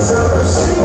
What's up,